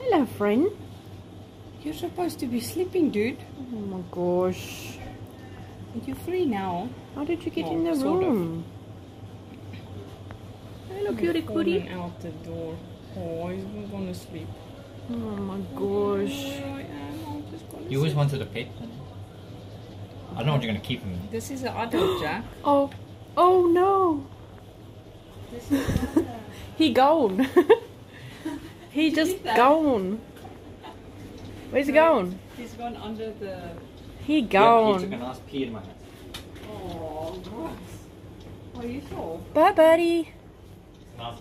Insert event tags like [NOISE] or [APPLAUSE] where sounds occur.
Hello, friend. You're supposed to be sleeping, dude. Oh my gosh. You're free now. How did you get Well, in the sort of. room? Hello, cutie Falling cutie. out the door. Oh, he's gonna sleep. Oh my gosh. There I am. I'm just gonna You always sleep. wanted a pet. I don't know what you're gonna keep him. This is an [GASPS] adult, Jack. Oh, oh no. This is. [LAUGHS] He gone. [LAUGHS] he just gone. Where's he going? He's gone under the... He Yeah, he took a gone. nice pee in my hand. Oh, gross. Are you sure? Bye, buddy. Nice